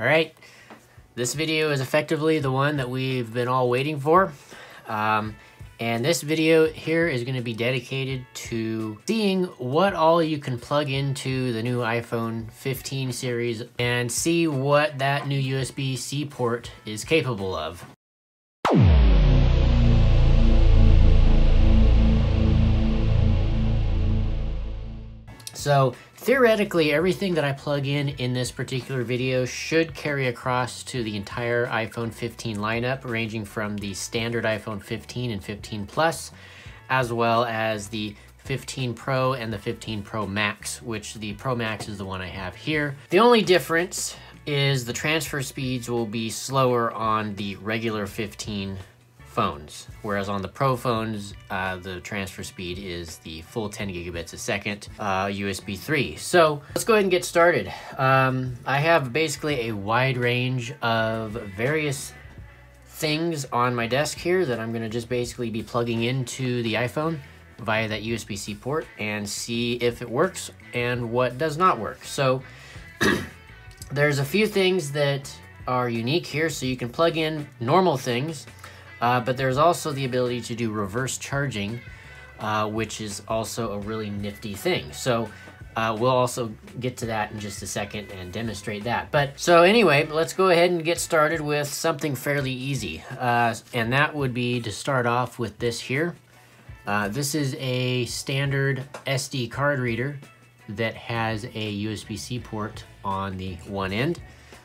All right, this video is effectively the one that we've been all waiting for. Um, and this video here is going to be dedicated to seeing what all you can plug into the new iPhone 15 series and see what that new USB-C port is capable of. So theoretically, everything that I plug in in this particular video should carry across to the entire iPhone 15 lineup, ranging from the standard iPhone 15 and 15 Plus, as well as the 15 Pro and the 15 Pro Max, which the Pro Max is the one I have here. The only difference is the transfer speeds will be slower on the regular 15 phones, whereas on the Pro phones, uh, the transfer speed is the full 10 gigabits a second, uh, USB 3. So let's go ahead and get started. Um, I have basically a wide range of various things on my desk here that I'm going to just basically be plugging into the iPhone via that USB-C port and see if it works and what does not work. So there's a few things that are unique here so you can plug in normal things uh, but there's also the ability to do reverse charging, uh, which is also a really nifty thing. So uh, we'll also get to that in just a second and demonstrate that. But so anyway, let's go ahead and get started with something fairly easy. Uh, and that would be to start off with this here. Uh, this is a standard SD card reader that has a USB-C port on the one end.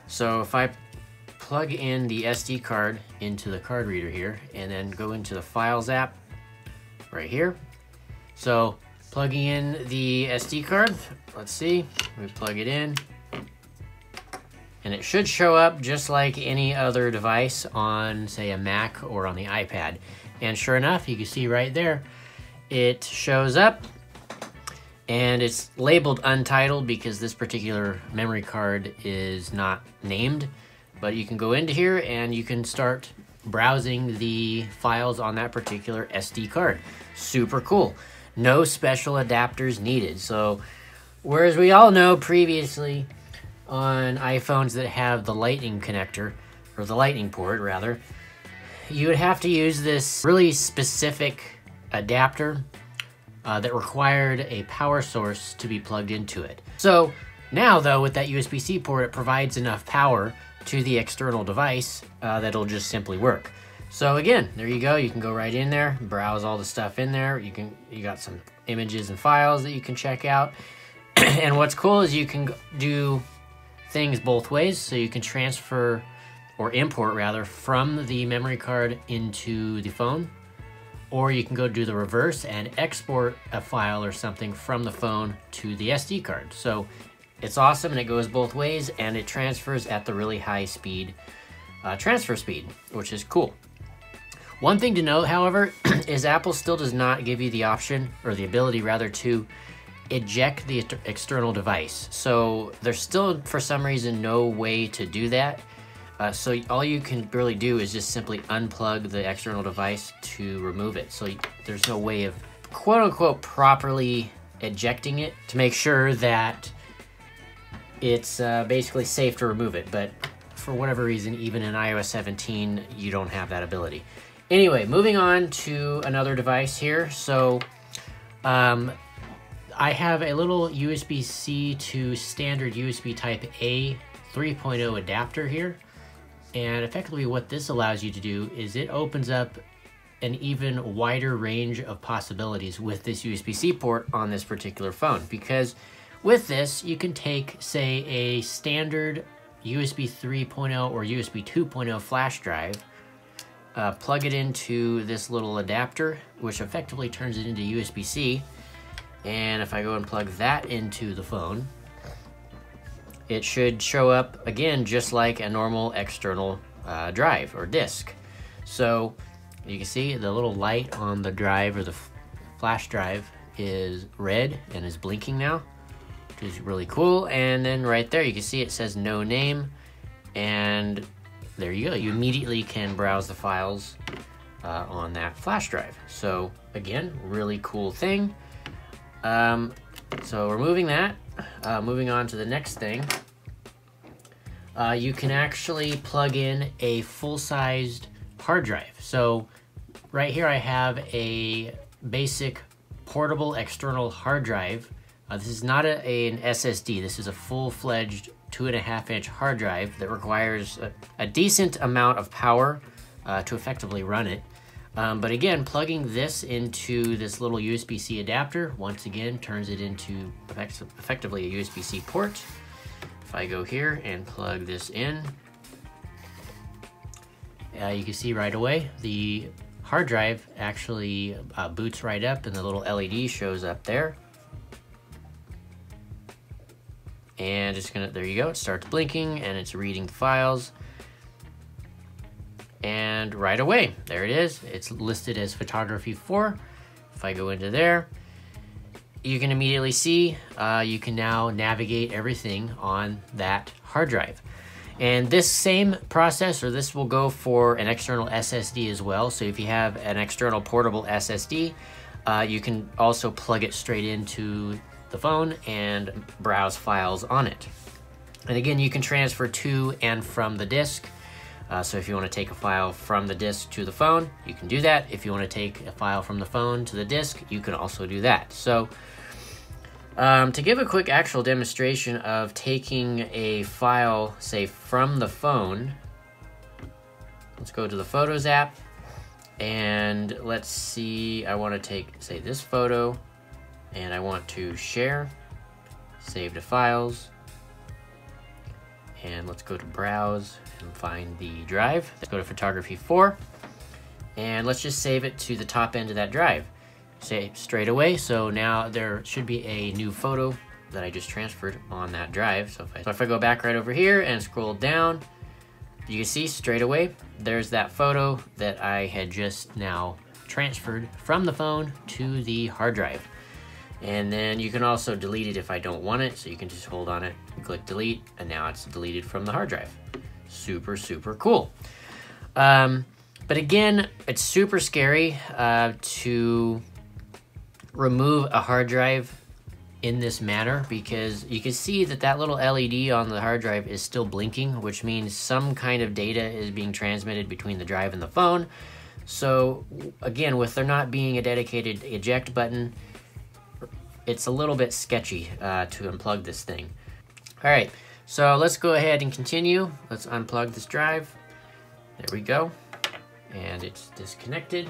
So if I plug in the SD card into the card reader here and then go into the Files app right here. So plugging in the SD card, let's see, we plug it in and it should show up just like any other device on say a Mac or on the iPad. And sure enough, you can see right there, it shows up and it's labeled untitled because this particular memory card is not named. But you can go into here and you can start browsing the files on that particular SD card. Super cool. No special adapters needed. So, whereas we all know previously on iPhones that have the lightning connector, or the lightning port rather, you would have to use this really specific adapter uh, that required a power source to be plugged into it. So now though, with that USB-C port, it provides enough power to the external device uh, that'll just simply work. So again, there you go. You can go right in there, browse all the stuff in there. You can you got some images and files that you can check out. and what's cool is you can do things both ways. So you can transfer or import rather from the memory card into the phone or you can go do the reverse and export a file or something from the phone to the SD card. So it's awesome and it goes both ways and it transfers at the really high speed uh, transfer speed, which is cool. One thing to note, however, is Apple still does not give you the option or the ability rather to eject the external device. So there's still, for some reason, no way to do that. Uh, so all you can really do is just simply unplug the external device to remove it. So there's no way of quote unquote properly ejecting it to make sure that it's uh, basically safe to remove it, but for whatever reason, even in iOS 17, you don't have that ability. Anyway, moving on to another device here. So, um, I have a little USB-C to standard USB Type A 3.0 adapter here. And effectively what this allows you to do is it opens up an even wider range of possibilities with this USB-C port on this particular phone because with this, you can take, say, a standard USB 3.0 or USB 2.0 flash drive, uh, plug it into this little adapter, which effectively turns it into USB-C. And if I go and plug that into the phone, it should show up again just like a normal external uh, drive or disk. So you can see the little light on the drive or the flash drive is red and is blinking now which is really cool. And then right there, you can see it says no name. And there you go. You immediately can browse the files uh, on that flash drive. So again, really cool thing. Um, so removing that, uh, moving on to the next thing. uh, you can actually plug in a full-sized hard drive. So right here I have a basic portable external hard drive. Uh, this is not a, a, an SSD. This is a full-fledged two and a half inch hard drive that requires a, a decent amount of power uh, to effectively run it. Um, but again, plugging this into this little USB-C adapter, once again, turns it into effect effectively a USB-C port. If I go here and plug this in, uh, you can see right away the hard drive actually uh, boots right up and the little LED shows up there. And it's gonna, there you go, it starts blinking and it's reading the files. And right away, there it is. It's listed as photography 4. If I go into there, you can immediately see uh, you can now navigate everything on that hard drive. And this same process, or this will go for an external SSD as well. So if you have an external portable SSD, uh, you can also plug it straight into the phone and browse files on it. And again, you can transfer to and from the disk. Uh, so if you want to take a file from the disk to the phone, you can do that. If you want to take a file from the phone to the disk, you can also do that. So um, to give a quick actual demonstration of taking a file, say, from the phone, let's go to the Photos app, and let's see, I want to take, say, this photo, and I want to share, save to files, and let's go to browse and find the drive. Let's go to photography 4, and let's just save it to the top end of that drive say straight away. So now there should be a new photo that I just transferred on that drive. So if I, so if I go back right over here and scroll down, you can see straight away, there's that photo that I had just now transferred from the phone to the hard drive. And then you can also delete it if I don't want it. So you can just hold on it, click delete, and now it's deleted from the hard drive. Super, super cool. Um, but again, it's super scary uh, to remove a hard drive in this manner because you can see that that little LED on the hard drive is still blinking, which means some kind of data is being transmitted between the drive and the phone. So again, with there not being a dedicated eject button, it's a little bit sketchy uh, to unplug this thing. All right, so let's go ahead and continue. Let's unplug this drive. There we go. And it's disconnected.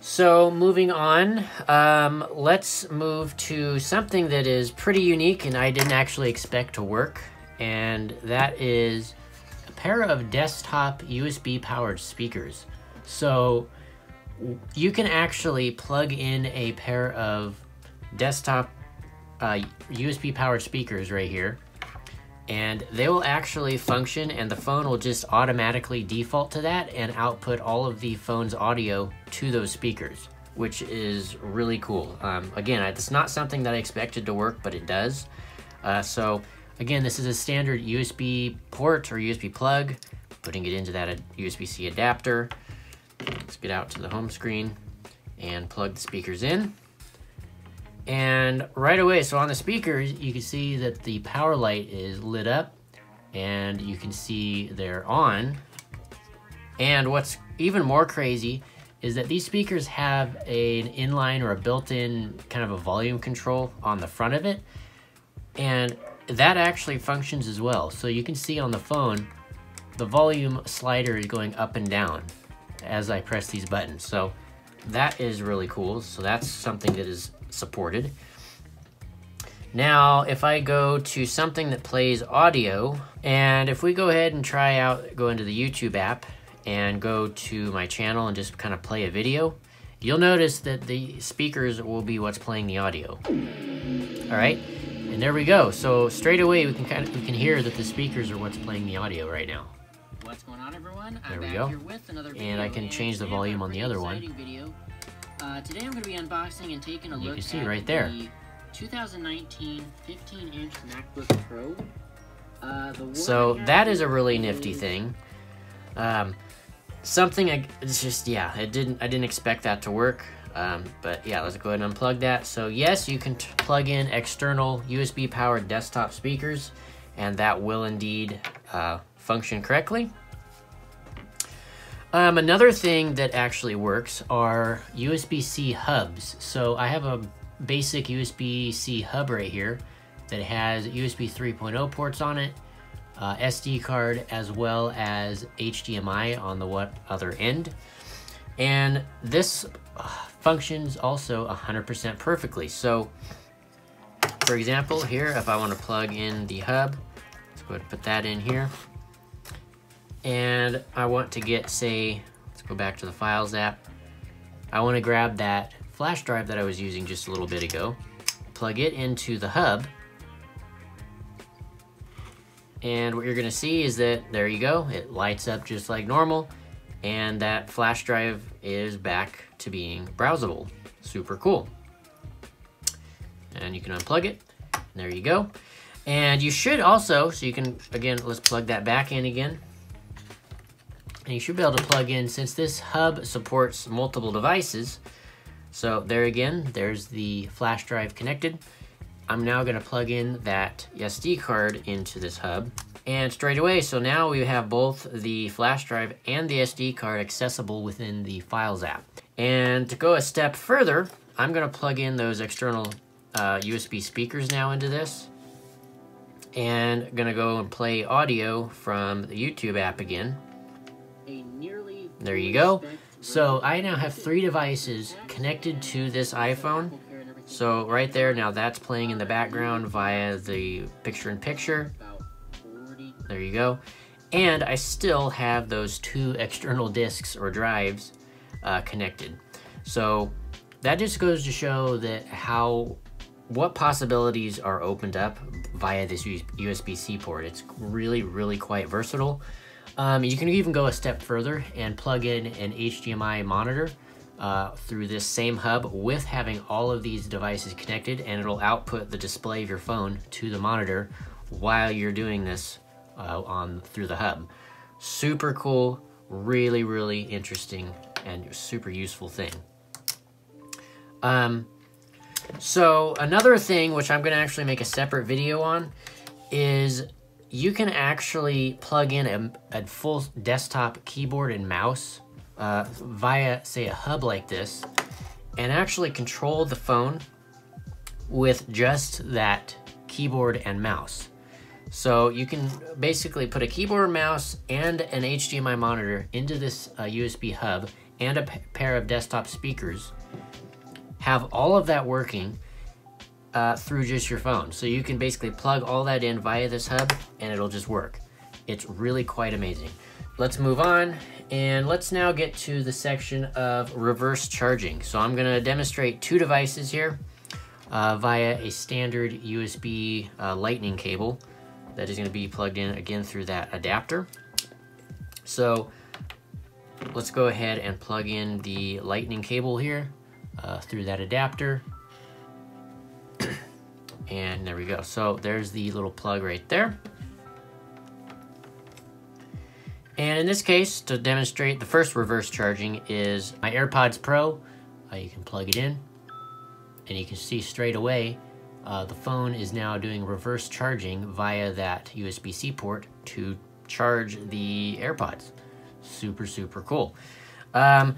So moving on, um, let's move to something that is pretty unique and I didn't actually expect to work. And that is a pair of desktop USB powered speakers. So you can actually plug in a pair of desktop uh, USB powered speakers right here. And they will actually function and the phone will just automatically default to that and output all of the phone's audio to those speakers which is really cool. Um, again it's not something that i expected to work but it does. Uh, so again this is a standard usb port or usb plug putting it into that usb-c adapter let's get out to the home screen and plug the speakers in and right away, so on the speakers, you can see that the power light is lit up and you can see they're on. And what's even more crazy is that these speakers have an inline or a built-in kind of a volume control on the front of it. And that actually functions as well. So you can see on the phone, the volume slider is going up and down as I press these buttons. So that is really cool. So that's something that is supported. Now, if I go to something that plays audio, and if we go ahead and try out, go into the YouTube app and go to my channel and just kind of play a video, you'll notice that the speakers will be what's playing the audio. All right, and there we go. So straight away, we can kind of we can hear that the speakers are what's playing the audio right now. What's going on, everyone? There I'm we go. and I can change the volume on the other one. Video. Uh, today I'm going to be unboxing and taking a you look can see at right there. the 2019 15-inch MacBook Pro. Uh, so that is a really nifty thing. Um, something I, it's just yeah, I didn't I didn't expect that to work. Um, but yeah, let's go ahead and unplug that. So yes, you can plug in external USB powered desktop speakers and that will indeed uh, function correctly. Um, another thing that actually works are USB-C hubs. So I have a basic USB-C hub right here that has USB 3.0 ports on it, uh, SD card, as well as HDMI on the what other end. And this uh, functions also 100% perfectly. So for example, here, if I want to plug in the hub, let's go ahead and put that in here and I want to get, say, let's go back to the Files app. I want to grab that flash drive that I was using just a little bit ago, plug it into the hub, and what you're going to see is that, there you go, it lights up just like normal, and that flash drive is back to being browsable. Super cool. And you can unplug it, there you go. And you should also, so you can, again, let's plug that back in again. And you should be able to plug in, since this hub supports multiple devices, so there again, there's the flash drive connected. I'm now gonna plug in that SD card into this hub and straight away, so now we have both the flash drive and the SD card accessible within the Files app. And to go a step further, I'm gonna plug in those external uh, USB speakers now into this and I'm gonna go and play audio from the YouTube app again. There you go. So I now have three devices connected to this iPhone. So right there, now that's playing in the background via the picture-in-picture. -picture. There you go. And I still have those two external disks or drives uh, connected. So that just goes to show that how what possibilities are opened up via this USB-C port. It's really, really quite versatile. Um, you can even go a step further and plug in an HDMI monitor uh, through this same hub with having all of these devices connected and it'll output the display of your phone to the monitor while you're doing this uh, on through the hub. Super cool, really, really interesting and super useful thing. Um, so another thing, which I'm going to actually make a separate video on, is you can actually plug in a, a full desktop keyboard and mouse uh, via, say, a hub like this, and actually control the phone with just that keyboard and mouse. So you can basically put a keyboard mouse and an HDMI monitor into this uh, USB hub and a pair of desktop speakers, have all of that working, uh, through just your phone. So you can basically plug all that in via this hub and it'll just work. It's really quite amazing. Let's move on and let's now get to the section of reverse charging. So I'm gonna demonstrate two devices here uh, via a standard USB uh, lightning cable that is gonna be plugged in again through that adapter. So let's go ahead and plug in the lightning cable here uh, through that adapter and there we go. So there's the little plug right there. And in this case, to demonstrate the first reverse charging is my AirPods Pro. Uh, you can plug it in and you can see straight away uh, the phone is now doing reverse charging via that USB-C port to charge the AirPods. Super, super cool. Um,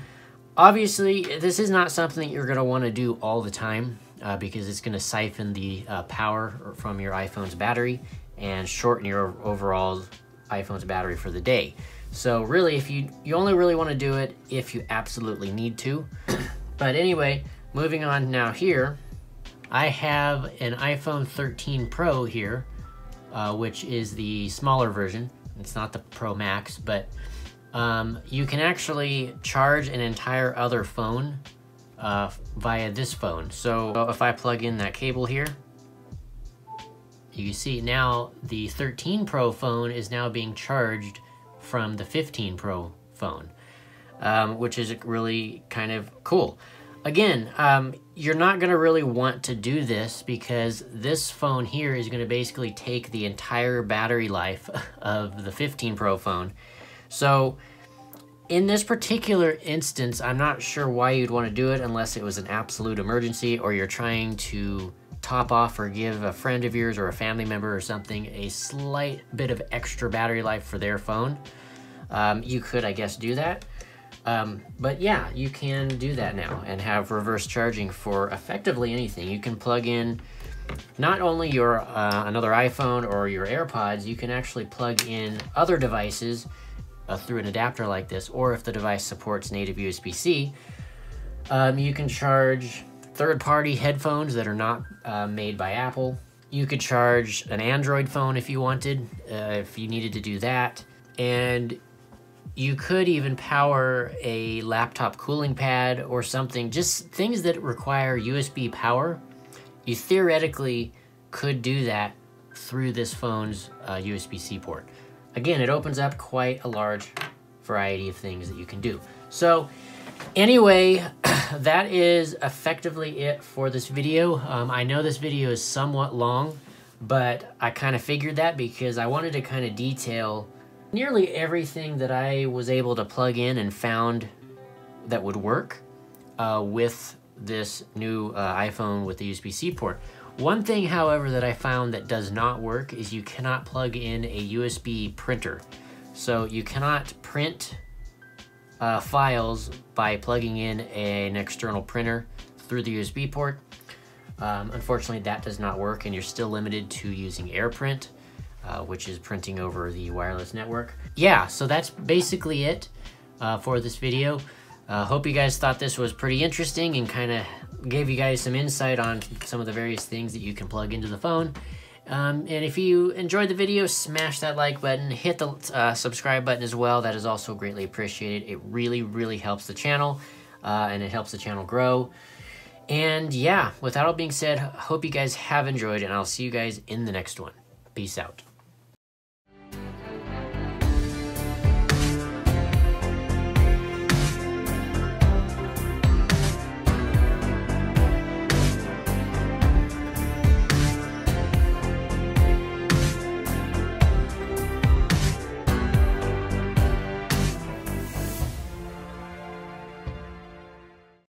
obviously, this is not something that you're going to want to do all the time uh, because it's going to siphon the uh, power from your iPhone's battery and shorten your overall iPhone's battery for the day. So really, if you, you only really want to do it if you absolutely need to. but anyway, moving on now here, I have an iPhone 13 Pro here, uh, which is the smaller version. It's not the Pro Max, but um, you can actually charge an entire other phone uh, via this phone. So if I plug in that cable here, you see now the 13 Pro phone is now being charged from the 15 Pro phone, um, which is really kind of cool. Again, um, you're not going to really want to do this because this phone here is going to basically take the entire battery life of the 15 Pro phone. So in this particular instance, I'm not sure why you'd want to do it unless it was an absolute emergency or you're trying to top off or give a friend of yours or a family member or something a slight bit of extra battery life for their phone, um, you could, I guess, do that. Um, but yeah, you can do that now and have reverse charging for effectively anything. You can plug in not only your uh, another iPhone or your AirPods, you can actually plug in other devices uh, through an adapter like this, or if the device supports native USB-C, um, you can charge third-party headphones that are not uh, made by Apple. You could charge an Android phone if you wanted, uh, if you needed to do that, and you could even power a laptop cooling pad or something, just things that require USB power. You theoretically could do that through this phone's uh, USB-C port. Again, it opens up quite a large variety of things that you can do. So anyway, that is effectively it for this video. Um, I know this video is somewhat long, but I kind of figured that because I wanted to kind of detail nearly everything that I was able to plug in and found that would work uh, with this new uh, iPhone with the USB-C port. One thing, however, that I found that does not work is you cannot plug in a USB printer. So you cannot print uh, files by plugging in an external printer through the USB port. Um, unfortunately, that does not work and you're still limited to using AirPrint uh, which is printing over the wireless network. Yeah, so that's basically it uh, for this video. Uh, hope you guys thought this was pretty interesting and kind of gave you guys some insight on some of the various things that you can plug into the phone. Um, and if you enjoyed the video, smash that like button, hit the uh, subscribe button as well. That is also greatly appreciated. It really, really helps the channel uh, and it helps the channel grow. And yeah, with that all being said, hope you guys have enjoyed and I'll see you guys in the next one. Peace out.